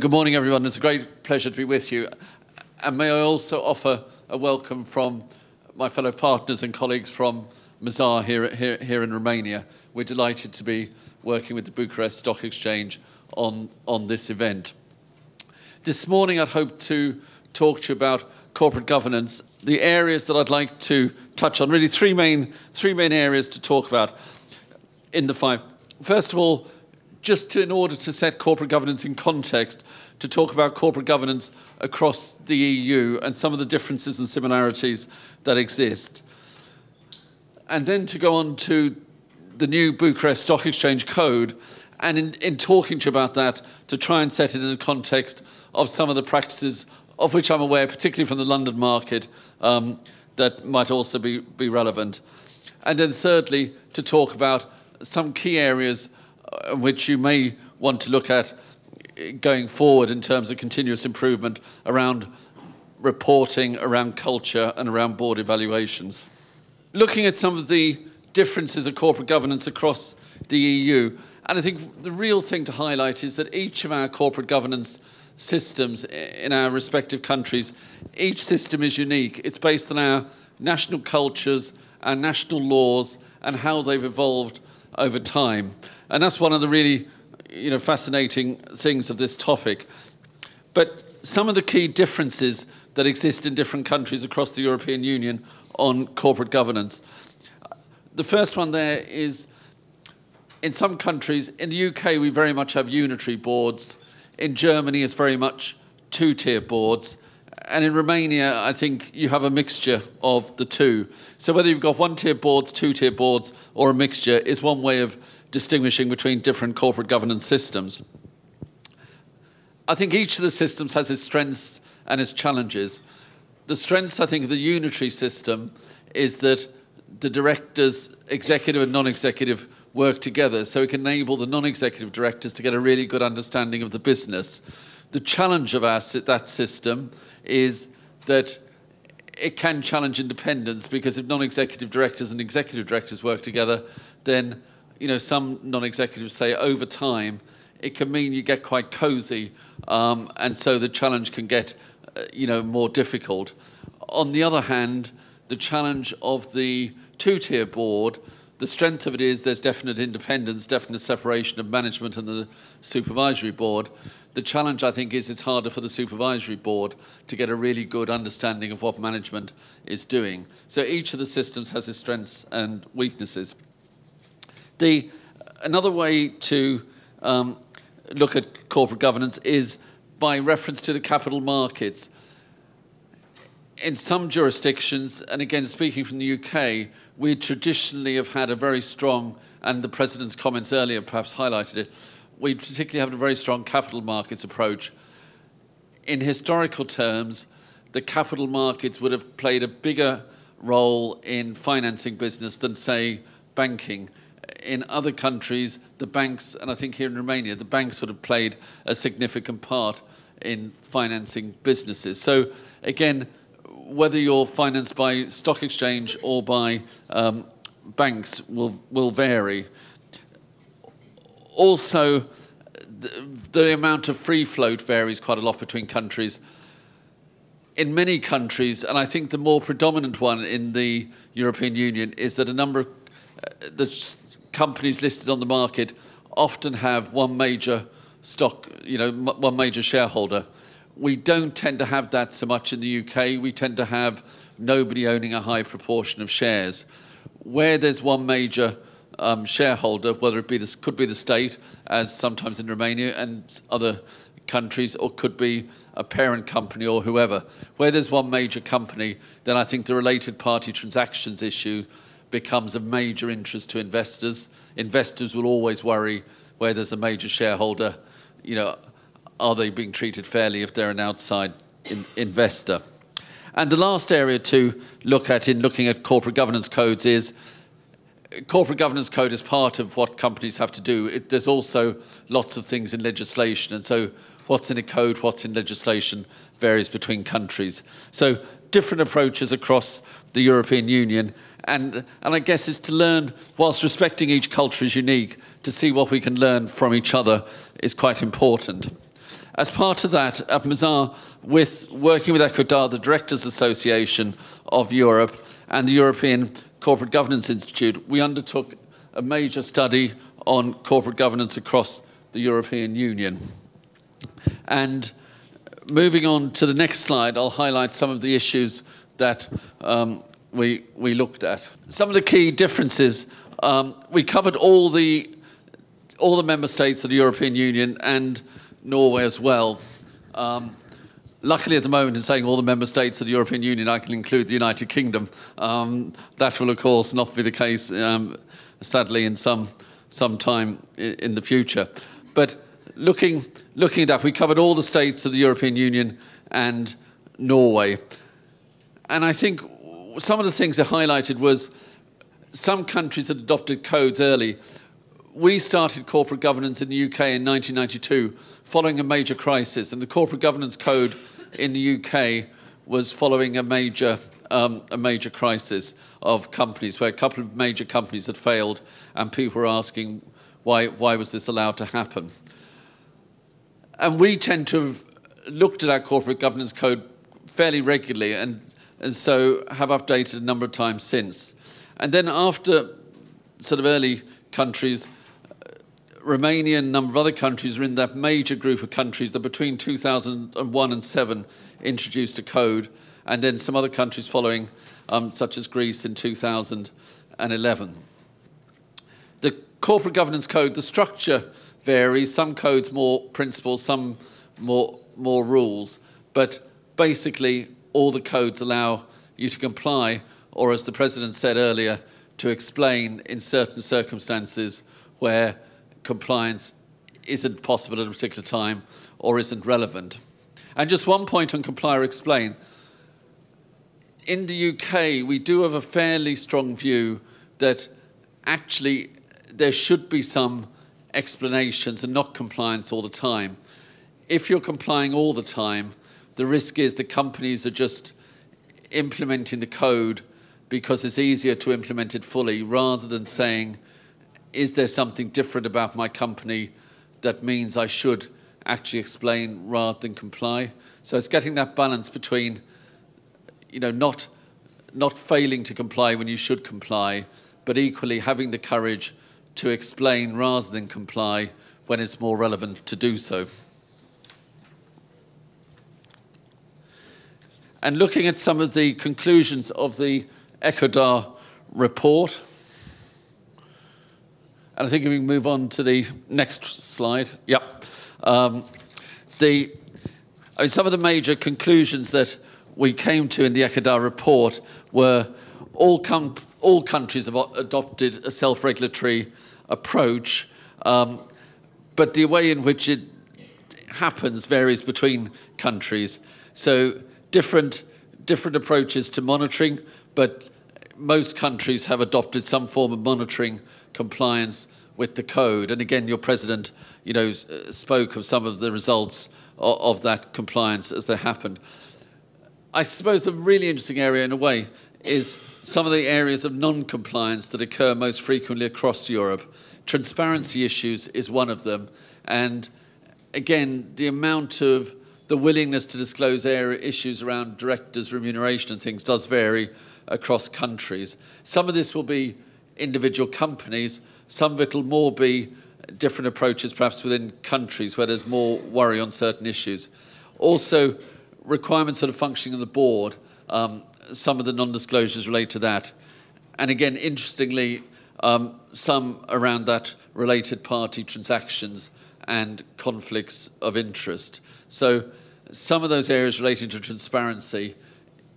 Good morning, everyone. It's a great pleasure to be with you. And may I also offer a welcome from my fellow partners and colleagues from Mazars here, here, here in Romania. We're delighted to be working with the Bucharest Stock Exchange on, on this event. This morning, I'd hope to talk to you about corporate governance, the areas that I'd like to touch on, really three main, three main areas to talk about in the five. First of all, just to, in order to set corporate governance in context, to talk about corporate governance across the EU and some of the differences and similarities that exist. And then to go on to the new Bucharest Stock Exchange Code, and in, in talking to you about that, to try and set it in the context of some of the practices of which I'm aware, particularly from the London market, um, that might also be, be relevant. And then thirdly, to talk about some key areas uh, which you may want to look at going forward in terms of continuous improvement around reporting, around culture, and around board evaluations. Looking at some of the differences of corporate governance across the EU, and I think the real thing to highlight is that each of our corporate governance systems in our respective countries, each system is unique. It's based on our national cultures, our national laws, and how they've evolved over time. And that's one of the really you know, fascinating things of this topic. But some of the key differences that exist in different countries across the European Union on corporate governance. The first one there is in some countries, in the UK, we very much have unitary boards. In Germany, it's very much two tier boards. And in Romania, I think you have a mixture of the two. So whether you've got one tier boards, two tier boards, or a mixture is one way of distinguishing between different corporate governance systems. I think each of the systems has its strengths and its challenges. The strengths, I think, of the unitary system is that the directors, executive and non-executive, work together so it can enable the non-executive directors to get a really good understanding of the business. The challenge of our, that system is that it can challenge independence because if non-executive directors and executive directors work together, then you know, some non-executives say over time, it can mean you get quite cozy, um, and so the challenge can get, uh, you know, more difficult. On the other hand, the challenge of the two-tier board, the strength of it is there's definite independence, definite separation of management and the supervisory board. The challenge, I think, is it's harder for the supervisory board to get a really good understanding of what management is doing. So each of the systems has its strengths and weaknesses. The, another way to um, look at corporate governance is by reference to the capital markets. In some jurisdictions, and again speaking from the UK, we traditionally have had a very strong, and the President's comments earlier perhaps highlighted it, we particularly have a very strong capital markets approach. In historical terms, the capital markets would have played a bigger role in financing business than, say, banking in other countries, the banks, and I think here in Romania, the banks would have played a significant part in financing businesses. So again, whether you're financed by stock exchange or by um, banks will, will vary. Also, the, the amount of free float varies quite a lot between countries. In many countries, and I think the more predominant one in the European Union, is that a number of uh, the companies listed on the market often have one major stock, you know, one major shareholder. We don't tend to have that so much in the UK. We tend to have nobody owning a high proportion of shares. Where there's one major um, shareholder, whether it be this could be the state, as sometimes in Romania and other countries, or could be a parent company or whoever. Where there's one major company, then I think the related party transactions issue becomes of major interest to investors. Investors will always worry where there's a major shareholder, you know, are they being treated fairly if they're an outside in investor? And the last area to look at in looking at corporate governance codes is corporate governance code is part of what companies have to do. It, there's also lots of things in legislation, and so what's in a code, what's in legislation varies between countries. So different approaches across the European Union, and, and I guess is to learn, whilst respecting each culture is unique, to see what we can learn from each other is quite important. As part of that, at Mazars, with working with ecoDa, the Directors Association of Europe, and the European Corporate Governance Institute, we undertook a major study on corporate governance across the European Union. And moving on to the next slide, I'll highlight some of the issues that um, we, we looked at. Some of the key differences, um, we covered all the, all the member states of the European Union and Norway as well. Um, luckily, at the moment, in saying all the member states of the European Union, I can include the United Kingdom. Um, that will, of course, not be the case, um, sadly, in some, some time in the future. But looking, looking at that, we covered all the states of the European Union and Norway. And I think some of the things they highlighted was some countries had adopted codes early. We started corporate governance in the UK in 1992 following a major crisis, and the corporate governance code in the UK was following a major um, a major crisis of companies where a couple of major companies had failed, and people were asking why why was this allowed to happen. And we tend to have looked at our corporate governance code fairly regularly, and and so have updated a number of times since. And then after sort of early countries, Romania and a number of other countries are in that major group of countries that between 2001 and 7 introduced a code, and then some other countries following, um, such as Greece in 2011. The corporate governance code, the structure varies. Some codes more principles, some more, more rules, but basically all the codes allow you to comply, or as the President said earlier, to explain in certain circumstances where compliance isn't possible at a particular time or isn't relevant. And just one point on comply or explain. In the UK, we do have a fairly strong view that actually there should be some explanations and not compliance all the time. If you're complying all the time, the risk is the companies are just implementing the code because it's easier to implement it fully rather than saying, is there something different about my company that means I should actually explain rather than comply? So it's getting that balance between, you know, not, not failing to comply when you should comply, but equally having the courage to explain rather than comply when it's more relevant to do so. And looking at some of the conclusions of the ecoDa report, and I think if we move on to the next slide. Yep. Um, the, I mean, some of the major conclusions that we came to in the ecoDa report were all, all countries have adopted a self-regulatory approach, um, but the way in which it happens varies between countries. So different, different approaches to monitoring, but most countries have adopted some form of monitoring compliance with the code. And again, your president, you know, uh, spoke of some of the results of, of that compliance as they happened. I suppose the really interesting area, in a way, is some of the areas of non-compliance that occur most frequently across Europe. Transparency issues is one of them, and again, the amount of the willingness to disclose area issues around directors' remuneration and things does vary across countries. Some of this will be individual companies. Some of it will more be different approaches perhaps within countries where there's more worry on certain issues. Also, requirements sort of functioning on the board, um, some of the non-disclosures relate to that. And again, interestingly, um, some around that related party transactions and conflicts of interest. So some of those areas relating to transparency,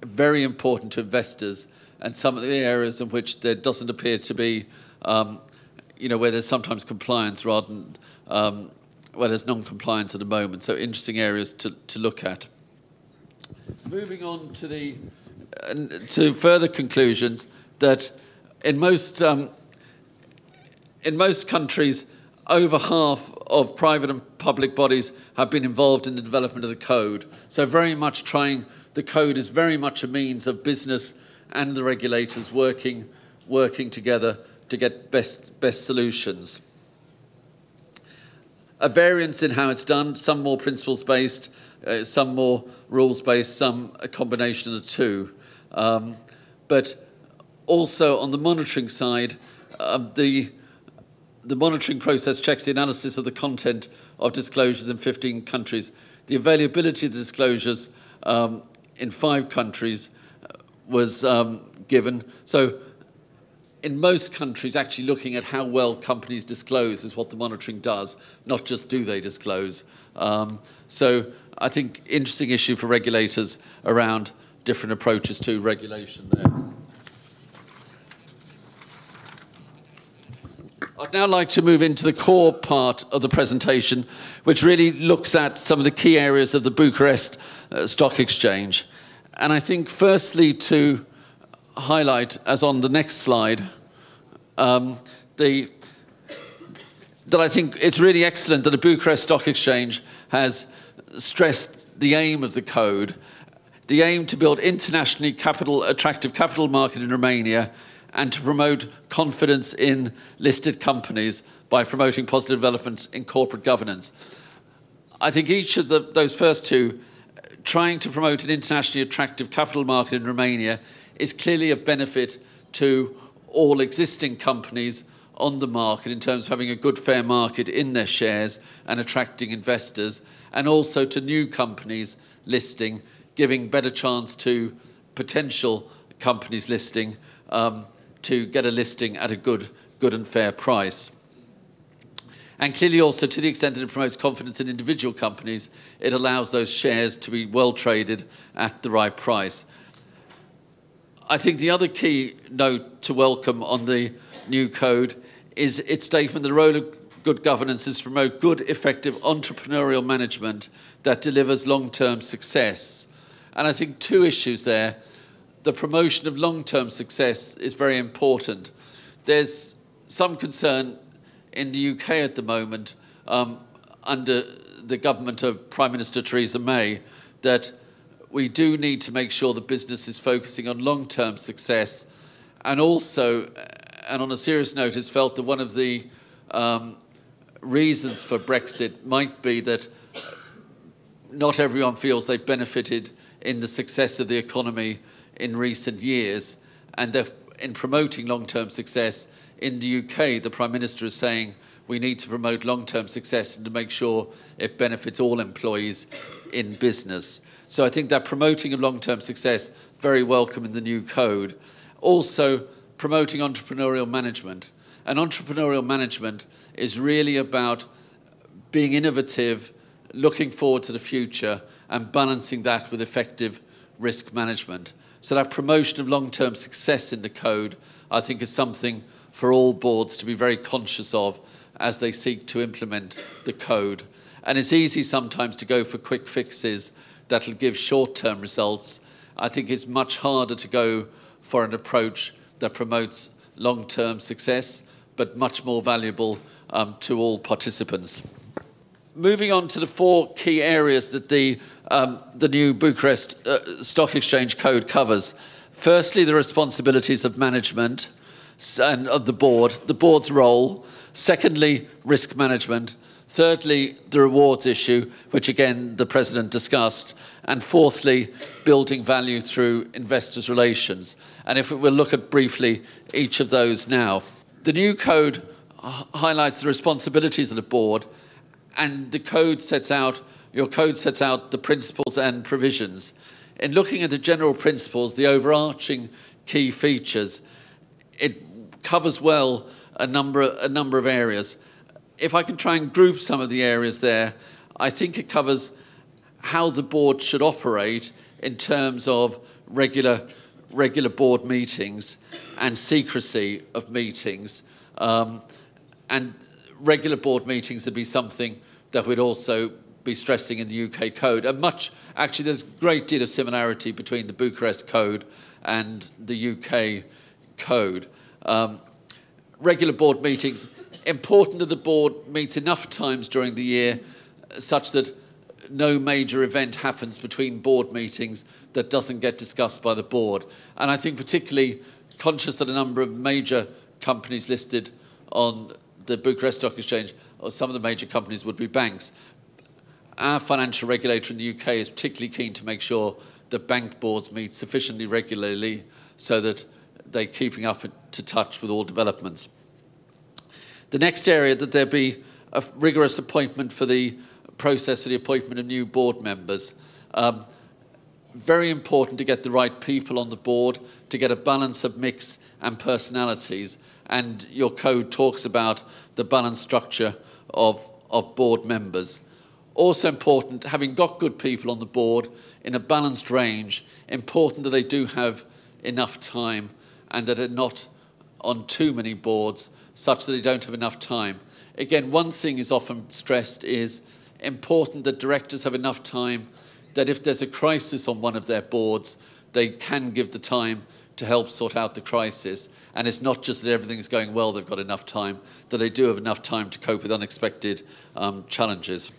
very important to investors and some of the areas in which there doesn't appear to be, um, you know, where there's sometimes compliance rather than um, where there's non-compliance at the moment. So interesting areas to, to look at. Moving on to the uh, to further conclusions that in most um, in most countries, over half of private and public bodies have been involved in the development of the code. So very much trying the code is very much a means of business and the regulators working, working together to get best, best solutions. a variance in how it's done, some more principles based, uh, some more rules based, some a combination of the two. Um, but also on the monitoring side, um, the, the monitoring process checks the analysis of the content of disclosures in 15 countries. The availability of the disclosures um, in five countries was um, given. So in most countries, actually looking at how well companies disclose is what the monitoring does, not just do they disclose. Um, so I think interesting issue for regulators around different approaches to regulation there. I'd now like to move into the core part of the presentation, which really looks at some of the key areas of the Bucharest uh, Stock Exchange. And I think firstly to highlight, as on the next slide, um, the, that I think it's really excellent that the Bucharest Stock Exchange has stressed the aim of the code, the aim to build internationally capital, attractive capital market in Romania and to promote confidence in listed companies by promoting positive development in corporate governance. I think each of the, those first two, trying to promote an internationally attractive capital market in Romania, is clearly a benefit to all existing companies on the market in terms of having a good fair market in their shares and attracting investors and also to new companies listing giving better chance to potential companies listing um, to get a listing at a good, good and fair price. And clearly also to the extent that it promotes confidence in individual companies, it allows those shares to be well traded at the right price. I think the other key note to welcome on the new code is its statement that the role of good governance is to promote good, effective entrepreneurial management that delivers long-term success. And I think two issues there the promotion of long-term success is very important. There's some concern in the UK at the moment um, under the government of Prime Minister Theresa May that we do need to make sure the business is focusing on long-term success and also, and on a serious note, it's felt that one of the um, reasons for Brexit might be that not everyone feels they've benefited in the success of the economy in recent years. And in promoting long-term success in the UK, the Prime Minister is saying we need to promote long-term success and to make sure it benefits all employees in business. So I think that promoting of long-term success, very welcome in the new code. Also, promoting entrepreneurial management. And entrepreneurial management is really about being innovative, looking forward to the future, and balancing that with effective risk management. So that promotion of long-term success in the code, I think, is something for all boards to be very conscious of as they seek to implement the code. And it's easy sometimes to go for quick fixes that'll give short-term results. I think it's much harder to go for an approach that promotes long-term success, but much more valuable um, to all participants. Moving on to the four key areas that the um, the new Bucharest uh, Stock Exchange Code covers. Firstly, the responsibilities of management and of the board, the board's role. Secondly, risk management. Thirdly, the rewards issue, which again the President discussed. And fourthly, building value through investors' relations. And if we will look at briefly each of those now. The new code highlights the responsibilities of the board, and the code sets out your code sets out the principles and provisions. In looking at the general principles, the overarching key features, it covers well a number, a number of areas. If I can try and group some of the areas there, I think it covers how the board should operate in terms of regular, regular board meetings and secrecy of meetings. Um, and regular board meetings would be something that we'd also be stressing in the UK code. And much, actually, there's a great deal of similarity between the Bucharest Code and the UK Code. Um, regular board meetings, important that the board meets enough times during the year such that no major event happens between board meetings that doesn't get discussed by the board. And I think particularly conscious that a number of major companies listed on the Bucharest Stock Exchange or some of the major companies would be banks. Our financial regulator in the UK is particularly keen to make sure that bank boards meet sufficiently regularly so that they're keeping up to touch with all developments. The next area that there be a rigorous appointment for the process for the appointment of new board members. Um, very important to get the right people on the board, to get a balance of mix and personalities. And your code talks about the balanced structure of, of board members. Also important, having got good people on the board in a balanced range, important that they do have enough time and that they're not on too many boards such that they don't have enough time. Again, one thing is often stressed is important that directors have enough time that if there's a crisis on one of their boards, they can give the time to help sort out the crisis. And it's not just that everything's going well, they've got enough time, that they do have enough time to cope with unexpected um, challenges.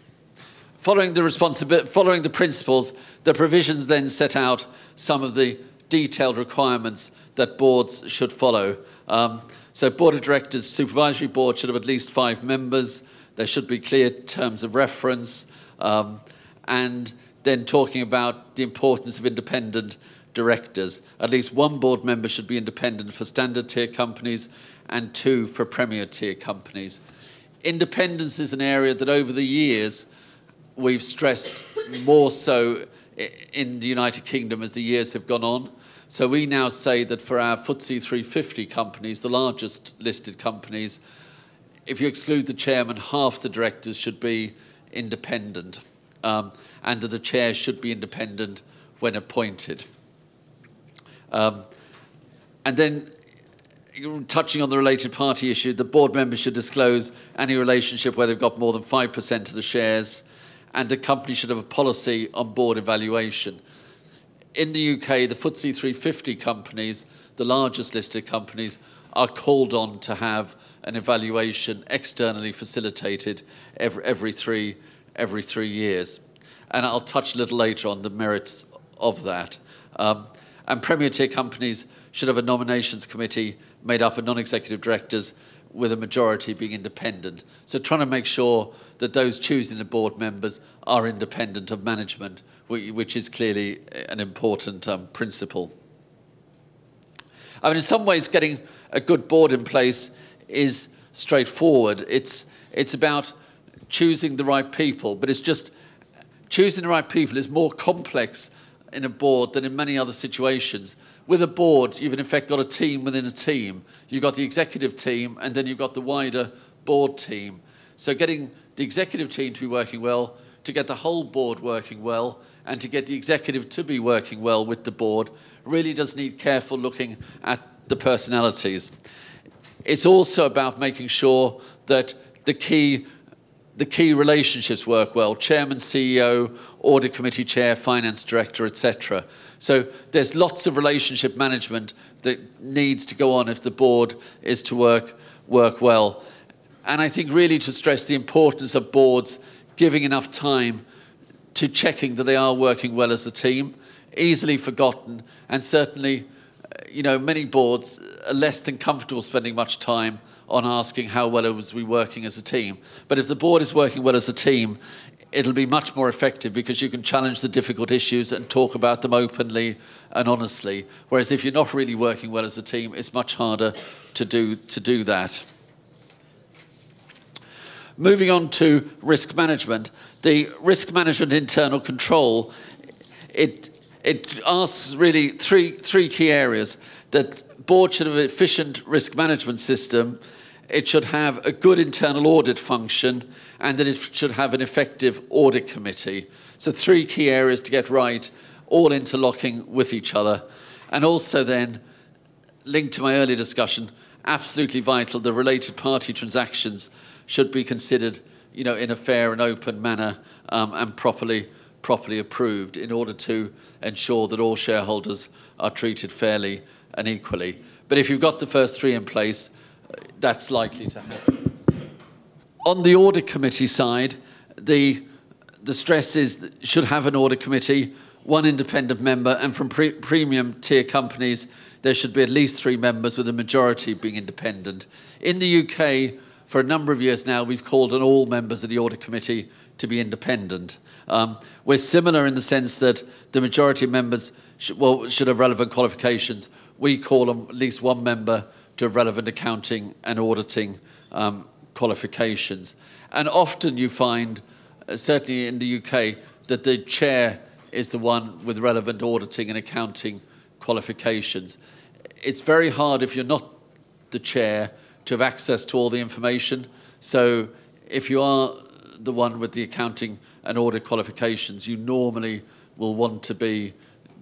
Following the, following the principles, the provisions then set out some of the detailed requirements that boards should follow. Um, so board of directors, supervisory board should have at least five members. There should be clear terms of reference. Um, and then talking about the importance of independent directors. At least one board member should be independent for standard tier companies and two for premier tier companies. Independence is an area that over the years we've stressed more so in the United Kingdom as the years have gone on. So we now say that for our FTSE 350 companies, the largest listed companies, if you exclude the chairman, half the directors should be independent um, and that the chair should be independent when appointed. Um, and then touching on the related party issue, the board members should disclose any relationship where they've got more than 5% of the shares, and the company should have a policy on board evaluation. In the UK, the FTSE 350 companies, the largest listed companies, are called on to have an evaluation externally facilitated every, every three every three years. And I'll touch a little later on the merits of that. Um, and Premier tier companies should have a nominations committee made up of non-executive directors with a majority being independent. So trying to make sure that those choosing the board members are independent of management, which is clearly an important um, principle. I mean, in some ways, getting a good board in place is straightforward. It's, it's about choosing the right people, but it's just choosing the right people is more complex in a board than in many other situations. With a board, you've in effect got a team within a team. You've got the executive team, and then you've got the wider board team. So getting the executive team to be working well, to get the whole board working well, and to get the executive to be working well with the board really does need careful looking at the personalities. It's also about making sure that the key the key relationships work well chairman, CEO, audit committee chair, finance director, etc. So there's lots of relationship management that needs to go on if the board is to work, work well. And I think really to stress the importance of boards giving enough time to checking that they are working well as a team, easily forgotten, and certainly, uh, you know, many boards are less than comfortable spending much time on asking how well was we working as a team. But if the board is working well as a team, it'll be much more effective because you can challenge the difficult issues and talk about them openly and honestly. Whereas if you're not really working well as a team, it's much harder to do, to do that. Moving on to risk management, the risk management internal control, it, it asks really three, three key areas that board should have an efficient risk management system, it should have a good internal audit function, and that it should have an effective audit committee. So three key areas to get right, all interlocking with each other. And also then, linked to my earlier discussion, absolutely vital, the related party transactions should be considered you know, in a fair and open manner um, and properly, properly approved in order to ensure that all shareholders are treated fairly and equally. But if you've got the first three in place, that's likely to happen. On the audit committee side, the, the stress is that should have an audit committee, one independent member, and from pre premium tier companies, there should be at least three members with a majority being independent. In the UK, for a number of years now, we've called on all members of the Audit Committee to be independent. Um, we're similar in the sense that the majority of members should, well, should have relevant qualifications. We call on at least one member to have relevant accounting and auditing um, qualifications. And often you find, uh, certainly in the UK, that the chair is the one with relevant auditing and accounting qualifications. It's very hard if you're not the chair to have access to all the information. So if you are the one with the accounting and audit qualifications, you normally will want to be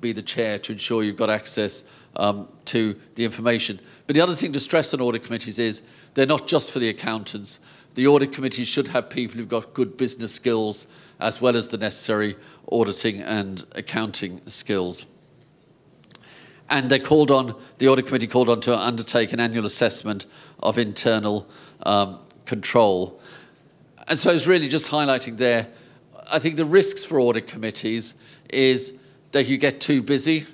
be the chair to ensure you've got access um, to the information. But the other thing to stress on audit committees is they're not just for the accountants. The audit committees should have people who've got good business skills as well as the necessary auditing and accounting skills. And they called on, the audit committee called on to undertake an annual assessment of internal um, control. And so I was really just highlighting there, I think the risks for audit committees is that you get too busy,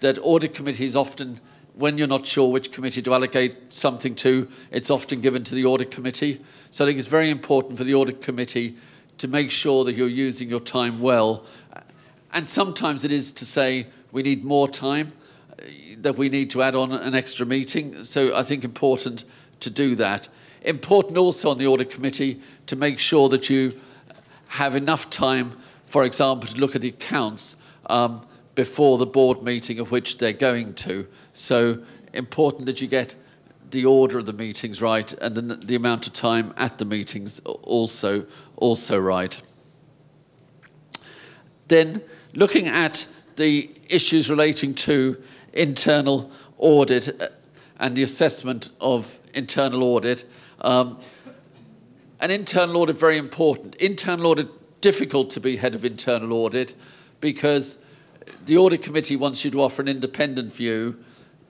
that audit committees often, when you're not sure which committee to allocate something to, it's often given to the audit committee. So I think it's very important for the audit committee to make sure that you're using your time well. And sometimes it is to say we need more time, that we need to add on an extra meeting. So I think important to do that. Important also on the audit committee to make sure that you have enough time, for example, to look at the accounts um, before the board meeting of which they're going to. So important that you get the order of the meetings right and the, the amount of time at the meetings also, also right. Then looking at the issues relating to internal audit uh, and the assessment of internal audit. Um, an internal audit very important. Internal audit difficult to be head of internal audit because the audit committee wants you to offer an independent view.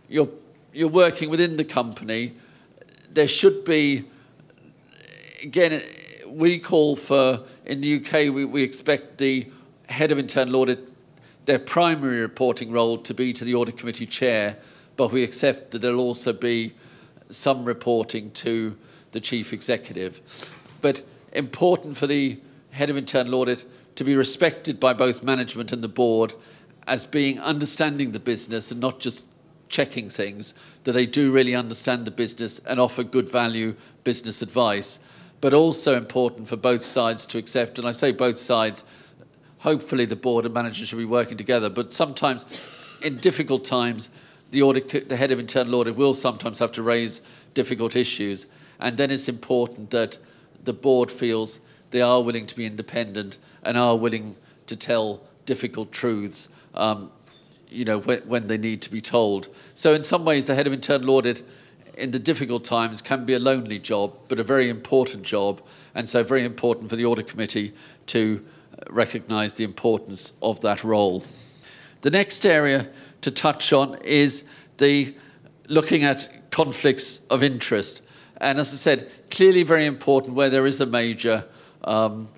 You're, you're working within the company. There should be, again, we call for, in the UK, we, we expect the head of internal audit, their primary reporting role to be to the audit committee chair, but we accept that there'll also be some reporting to the chief executive. But important for the head of internal audit to be respected by both management and the board as being understanding the business and not just checking things, that they do really understand the business and offer good value business advice. But also important for both sides to accept, and I say both sides, hopefully the board and manager should be working together, but sometimes in difficult times, the, audit, the head of internal audit will sometimes have to raise difficult issues. And then it's important that the board feels they are willing to be independent and are willing to tell difficult truths um, you know, when, when, they need to be told. So in some ways, the head of internal audit in the difficult times can be a lonely job, but a very important job, and so very important for the audit committee to recognise the importance of that role. The next area to touch on is the looking at conflicts of interest. And as I said, clearly very important where there is a major um,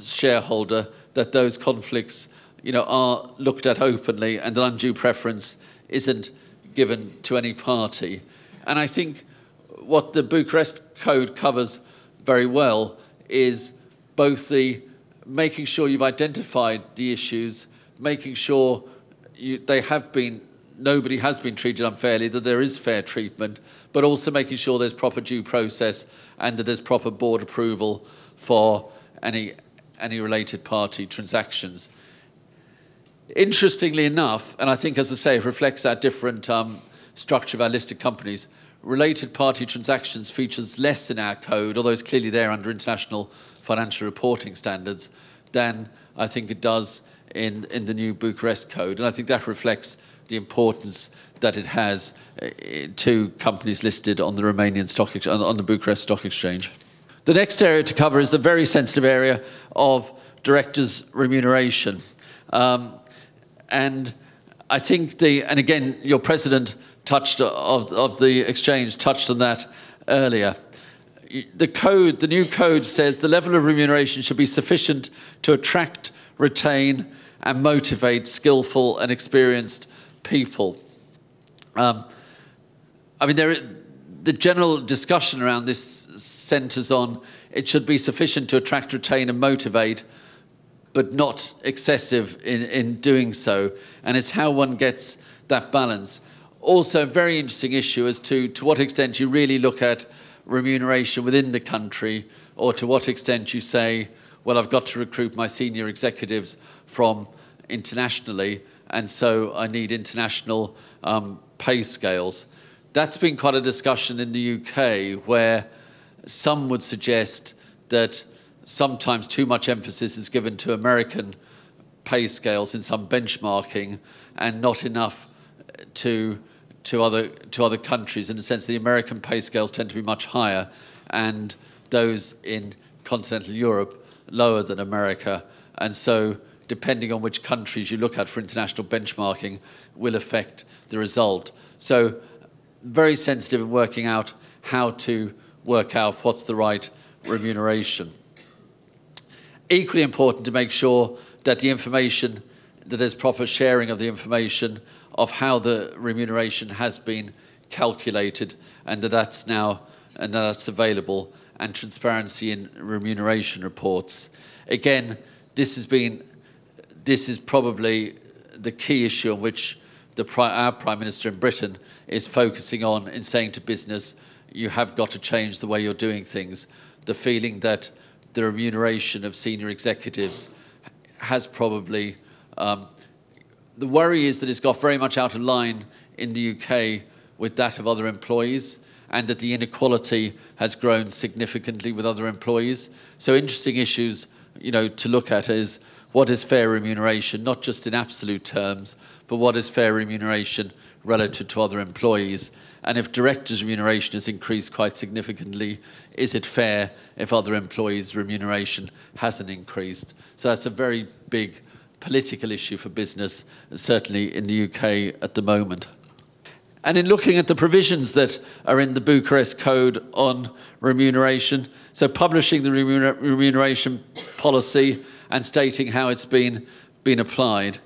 shareholder that those conflicts you know, are looked at openly and an undue preference isn't given to any party. And I think what the Bucharest Code covers very well is both the making sure you've identified the issues, making sure you, they have been, nobody has been treated unfairly, that there is fair treatment, but also making sure there's proper due process and that there's proper board approval for any, any related party transactions. Interestingly enough, and I think, as I say, it reflects our different um, structure of our listed companies, related party transactions features less in our code, although it's clearly there under international financial reporting standards, than I think it does in, in the new Bucharest Code. And I think that reflects the importance that it has uh, to companies listed on the Romanian stock exchange, on the Bucharest Stock Exchange. The next area to cover is the very sensitive area of directors' remuneration. Um, and I think the, and again, your president touched of, of the exchange touched on that earlier. The code, the new code says the level of remuneration should be sufficient to attract, retain, and motivate skillful and experienced people. Um, I mean, there, the general discussion around this centres on it should be sufficient to attract, retain, and motivate, but not excessive in, in doing so. And it's how one gets that balance. Also, a very interesting issue as to to what extent you really look at remuneration within the country, or to what extent you say, well, I've got to recruit my senior executives from internationally, and so I need international um, pay scales. That's been quite a discussion in the UK where some would suggest that sometimes too much emphasis is given to American pay scales in some benchmarking and not enough to to other to other countries in the sense the American pay scales tend to be much higher and those in continental Europe lower than America. And so depending on which countries you look at for international benchmarking will affect the result. So very sensitive in working out how to work out what's the right remuneration. Equally important to make sure that the information, that there's proper sharing of the information of how the remuneration has been calculated and that that's now and that that's available and transparency in remuneration reports. Again, this has been this is probably the key issue on which the, our Prime Minister in Britain is focusing on in saying to business, you have got to change the way you're doing things. The feeling that the remuneration of senior executives has probably um, the worry is that it's got very much out of line in the UK with that of other employees and that the inequality has grown significantly with other employees. So interesting issues, you know, to look at is what is fair remuneration, not just in absolute terms, but what is fair remuneration relative to other employees. And if directors' remuneration has increased quite significantly, is it fair if other employees' remuneration hasn't increased? So that's a very big political issue for business, certainly in the UK at the moment. And in looking at the provisions that are in the Bucharest Code on remuneration, so publishing the remuneration policy and stating how it's been, been applied,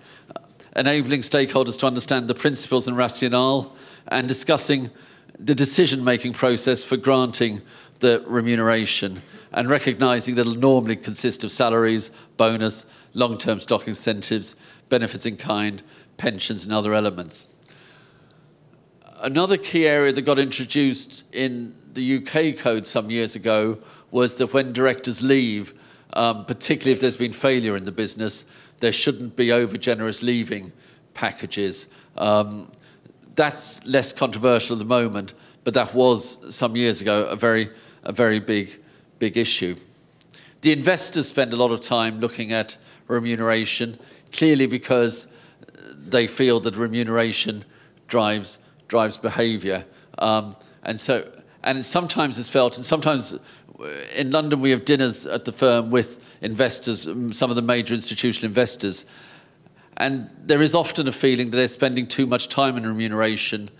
enabling stakeholders to understand the principles and rationale, and discussing the decision making process for granting the remuneration, and recognizing that it'll normally consist of salaries, bonus, long term stock incentives, benefits in kind, pensions, and other elements. Another key area that got introduced in the UK code some years ago was that when directors leave, um, particularly if there's been failure in the business, there shouldn't be over generous leaving packages. Um, that's less controversial at the moment, but that was some years ago a very, a very big, big issue. The investors spend a lot of time looking at remuneration, clearly because they feel that remuneration drives drives behaviour, um, and so and sometimes it's felt, and sometimes in London we have dinners at the firm with investors, some of the major institutional investors, and there is often a feeling that they're spending too much time in remuneration,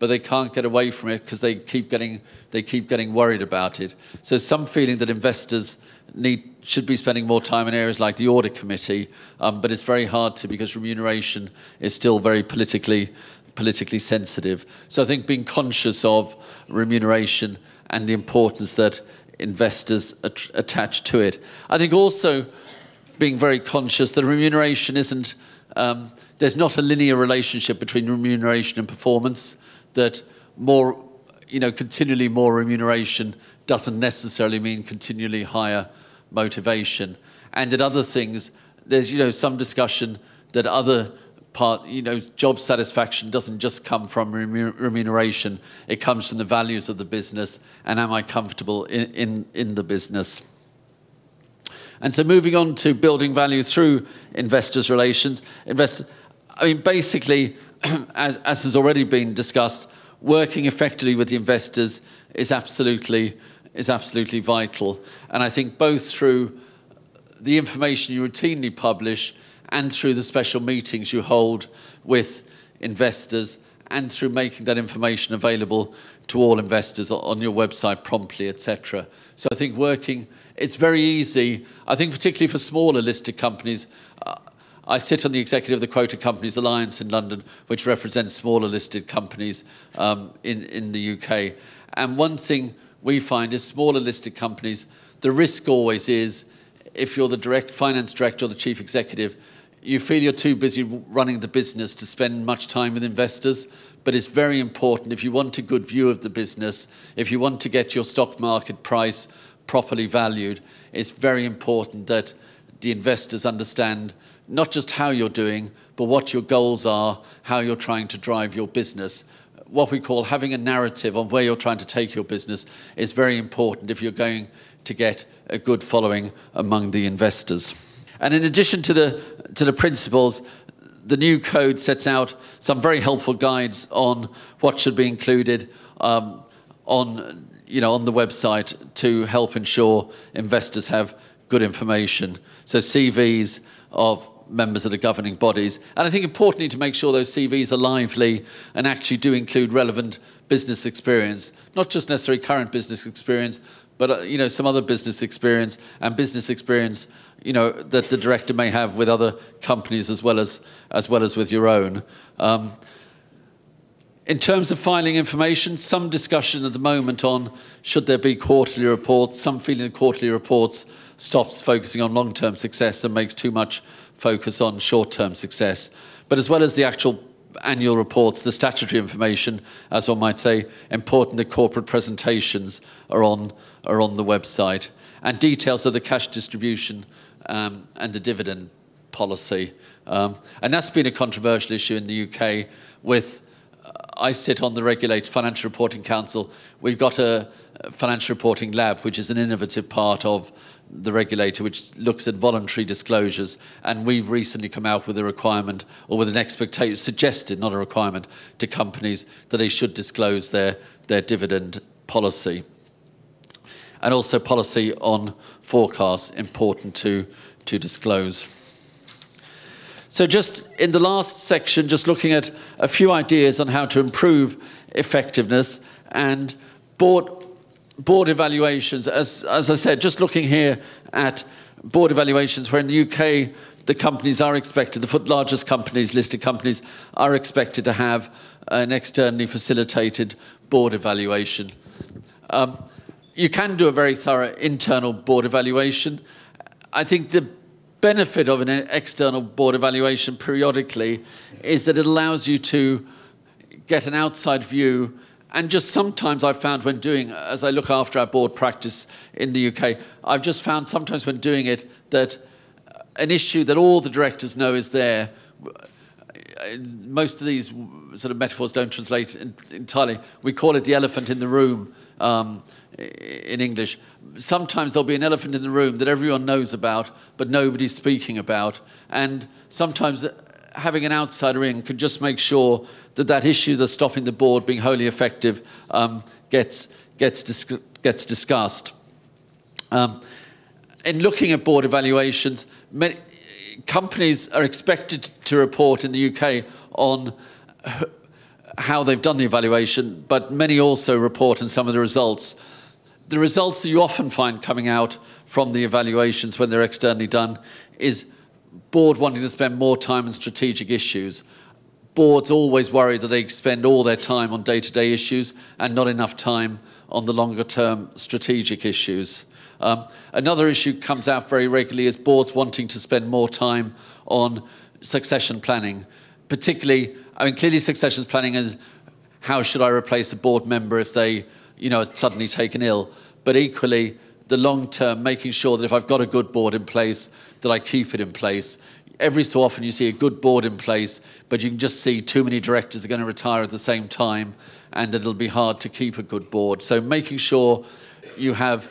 but they can't get away from it because they keep getting they keep getting worried about it. So some feeling that investors need should be spending more time in areas like the audit committee, um, but it's very hard to because remuneration is still very politically politically sensitive. So I think being conscious of remuneration and the importance that investors at attach to it. I think also being very conscious that remuneration isn't um, there's not a linear relationship between remuneration and performance, that more, you know, continually more remuneration doesn't necessarily mean continually higher motivation. And in other things, there's, you know, some discussion that other part, you know, job satisfaction doesn't just come from remuneration, it comes from the values of the business and am I comfortable in, in, in the business. And so moving on to building value through investors' relations, invest, I mean, basically, as, as has already been discussed, working effectively with the investors is absolutely, is absolutely vital. And I think both through the information you routinely publish and through the special meetings you hold with investors and through making that information available to all investors on your website promptly, etc. So I think working it's very easy. I think particularly for smaller listed companies, uh, I sit on the executive of the Quoted Companies Alliance in London, which represents smaller listed companies um, in, in the UK. And one thing we find is smaller listed companies, the risk always is if you're the direct finance director or the chief executive, you feel you're too busy running the business to spend much time with investors. But it's very important if you want a good view of the business, if you want to get your stock market price properly valued, it's very important that the investors understand not just how you're doing, but what your goals are, how you're trying to drive your business. What we call having a narrative on where you're trying to take your business is very important if you're going to get a good following among the investors. And in addition to the, to the principles, the new code sets out some very helpful guides on what should be included um, on, you know, on the website to help ensure investors have good information. So CVs of members of the governing bodies. And I think importantly to make sure those CVs are lively and actually do include relevant business experience, not just necessarily current business experience, but uh, you know some other business experience and business experience you know that the director may have with other companies as well as as well as with your own. Um, in terms of filing information, some discussion at the moment on should there be quarterly reports. Some feeling the quarterly reports stops focusing on long-term success and makes too much focus on short-term success. But as well as the actual annual reports, the statutory information, as one might say, important corporate presentations are on, are on the website. And details of the cash distribution um, and the dividend policy. Um, and that's been a controversial issue in the UK with, uh, I sit on the regulated Financial Reporting Council. We've got a, a financial reporting lab, which is an innovative part of the regulator, which looks at voluntary disclosures, and we've recently come out with a requirement or with an expectation, suggested, not a requirement, to companies that they should disclose their, their dividend policy. And also policy on forecasts, important to, to disclose. So just in the last section, just looking at a few ideas on how to improve effectiveness and board board evaluations, as, as I said, just looking here at board evaluations, where in the UK, the companies are expected, the largest companies, listed companies, are expected to have an externally facilitated board evaluation. Um, you can do a very thorough internal board evaluation. I think the benefit of an external board evaluation periodically is that it allows you to get an outside view and just sometimes I've found when doing, as I look after our board practice in the UK, I've just found sometimes when doing it that an issue that all the directors know is there. Most of these sort of metaphors don't translate entirely. We call it the elephant in the room um, in English. Sometimes there'll be an elephant in the room that everyone knows about, but nobody's speaking about. And sometimes having an outsider in can just make sure that that issue that's stopping the board being wholly effective um, gets, gets, dis gets discussed. Um, in looking at board evaluations, many, companies are expected to report in the UK on how they've done the evaluation, but many also report on some of the results. The results that you often find coming out from the evaluations when they're externally done is board wanting to spend more time on strategic issues. Boards always worry that they spend all their time on day-to-day -day issues and not enough time on the longer-term strategic issues. Um, another issue comes out very regularly is boards wanting to spend more time on succession planning. Particularly, I mean, clearly succession planning is how should I replace a board member if they, you know, suddenly taken ill. But equally, the long term, making sure that if I've got a good board in place, that I keep it in place. Every so often you see a good board in place, but you can just see too many directors are going to retire at the same time, and it'll be hard to keep a good board. So making sure you have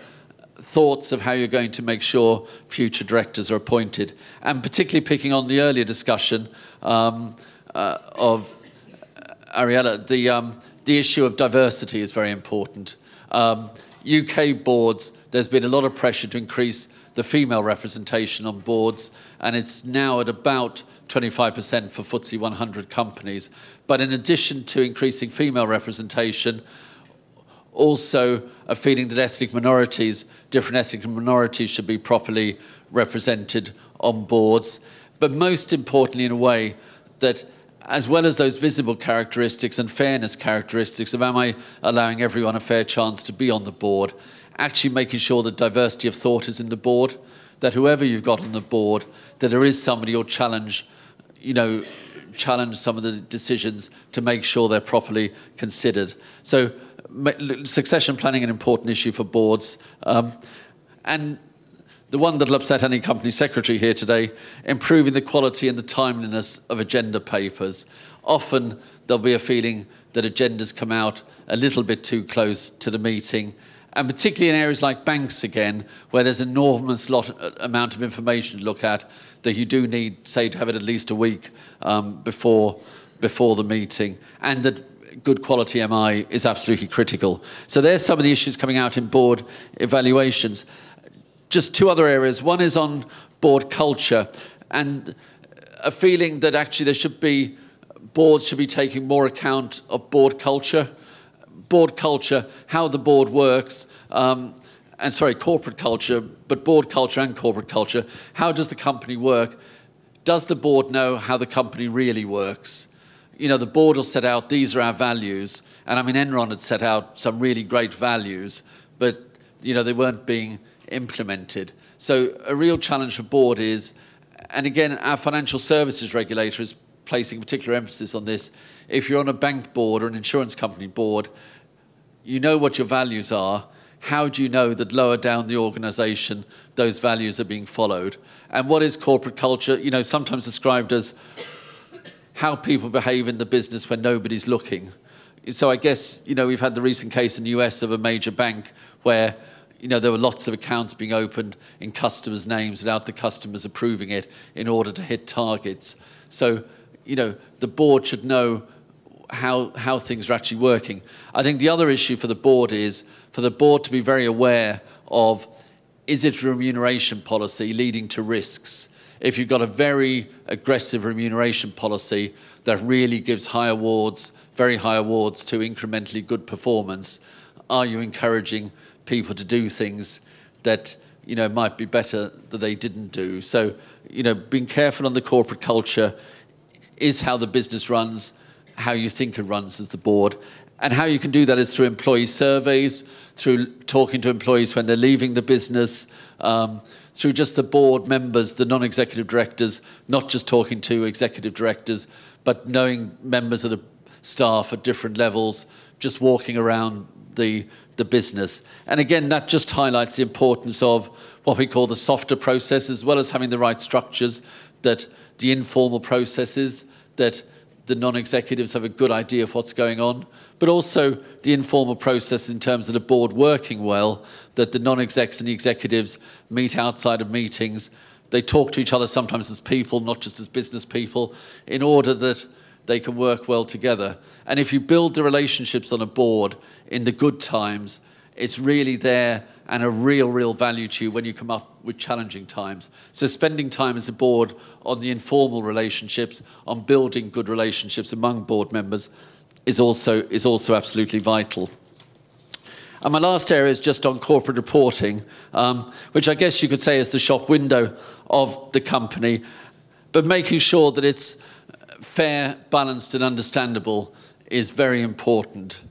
thoughts of how you're going to make sure future directors are appointed, and particularly picking on the earlier discussion um, uh, of Ariella, the, um, the issue of diversity is very important. Um, UK boards, there's been a lot of pressure to increase the female representation on boards, and it's now at about 25% for FTSE 100 companies. But in addition to increasing female representation, also a feeling that ethnic minorities, different ethnic minorities should be properly represented on boards. but most importantly, in a way that as well as those visible characteristics and fairness characteristics of am I allowing everyone a fair chance to be on the board, actually making sure that diversity of thought is in the board, that whoever you've got on the board, that there is somebody who'll challenge, you know, challenge some of the decisions to make sure they're properly considered. So succession planning an important issue for boards. Um, and the one that'll upset any company secretary here today, improving the quality and the timeliness of agenda papers. Often there'll be a feeling that agendas come out a little bit too close to the meeting and particularly in areas like banks again, where there's an enormous lot, uh, amount of information to look at that you do need, say, to have it at least a week um, before, before the meeting, and that good quality MI is absolutely critical. So there's some of the issues coming out in board evaluations. Just two other areas. One is on board culture, and a feeling that actually there should be, boards should be taking more account of board culture board culture, how the board works, um, and sorry, corporate culture, but board culture and corporate culture. How does the company work? Does the board know how the company really works? You know, the board will set out these are our values, and I mean, Enron had set out some really great values, but you know, they weren't being implemented. So a real challenge for board is, and again, our financial services regulator is placing particular emphasis on this. If you're on a bank board or an insurance company board, you know what your values are. How do you know that lower down the organization those values are being followed? And what is corporate culture? You know, sometimes described as how people behave in the business when nobody's looking. So I guess, you know, we've had the recent case in the US of a major bank where, you know, there were lots of accounts being opened in customers' names without the customers approving it in order to hit targets. So, you know, the board should know how, how things are actually working. I think the other issue for the board is for the board to be very aware of is it remuneration policy leading to risks? If you've got a very aggressive remuneration policy that really gives high awards, very high awards to incrementally good performance, are you encouraging people to do things that you know might be better that they didn't do? So you know, being careful on the corporate culture is how the business runs how you think it runs as the board. And how you can do that is through employee surveys, through talking to employees when they're leaving the business, um, through just the board members, the non executive directors, not just talking to executive directors, but knowing members of the staff at different levels, just walking around the, the business. And again, that just highlights the importance of what we call the softer process, as well as having the right structures, that the informal processes, that the non-executives have a good idea of what's going on, but also the informal process in terms of the board working well, that the non-execs and the executives meet outside of meetings. They talk to each other sometimes as people, not just as business people, in order that they can work well together. And if you build the relationships on a board in the good times, it's really there and a real, real value to you when you come up with challenging times. So spending time as a board on the informal relationships, on building good relationships among board members is also, is also absolutely vital. And my last area is just on corporate reporting, um, which I guess you could say is the shop window of the company, but making sure that it's fair, balanced, and understandable is very important.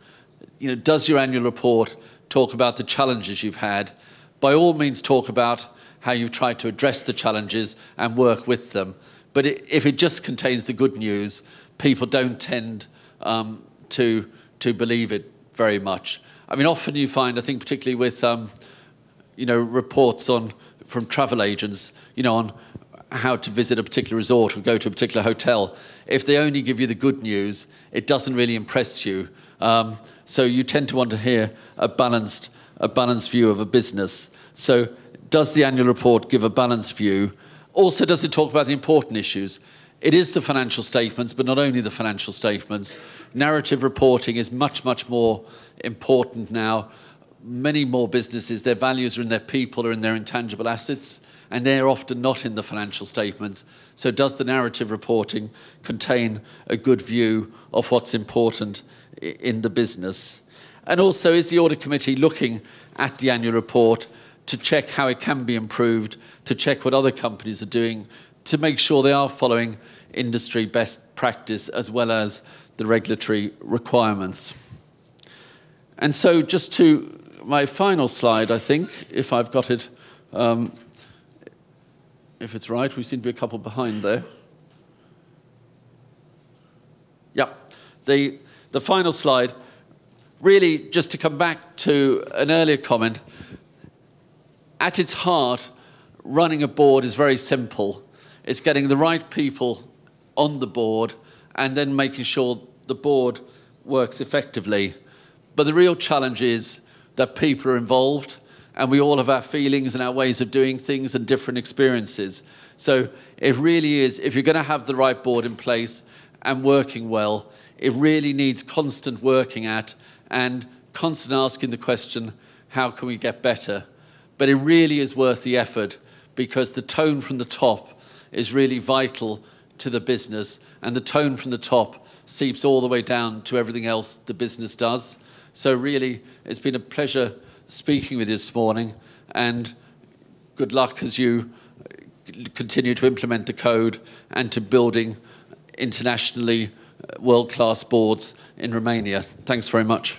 You know, does your annual report talk about the challenges you've had. By all means, talk about how you've tried to address the challenges and work with them. But it, if it just contains the good news, people don't tend um, to, to believe it very much. I mean, often you find, I think particularly with, um, you know, reports on, from travel agents, you know, on how to visit a particular resort or go to a particular hotel, if they only give you the good news, it doesn't really impress you. Um, so you tend to want to hear a balanced, a balanced view of a business. So does the annual report give a balanced view? Also, does it talk about the important issues? It is the financial statements, but not only the financial statements. Narrative reporting is much, much more important now. Many more businesses, their values are in their people or in their intangible assets, and they're often not in the financial statements. So, does the narrative reporting contain a good view of what's important in the business? And also, is the audit committee looking at the annual report to check how it can be improved, to check what other companies are doing to make sure they are following industry best practice as well as the regulatory requirements. And so just to my final slide, I think, if I've got it, um, if it's right, we seem to be a couple behind there. Yeah, the, the final slide, really just to come back to an earlier comment, at its heart, running a board is very simple. It's getting the right people on the board and then making sure the board works effectively. But the real challenge is that people are involved and we all have our feelings and our ways of doing things and different experiences. So it really is, if you're going to have the right board in place and working well, it really needs constant working at and constant asking the question, how can we get better? But it really is worth the effort because the tone from the top is really vital to the business and the tone from the top seeps all the way down to everything else the business does. So really, it's been a pleasure speaking with you this morning and good luck as you continue to implement the code and to building internationally world-class boards in Romania. Thanks very much.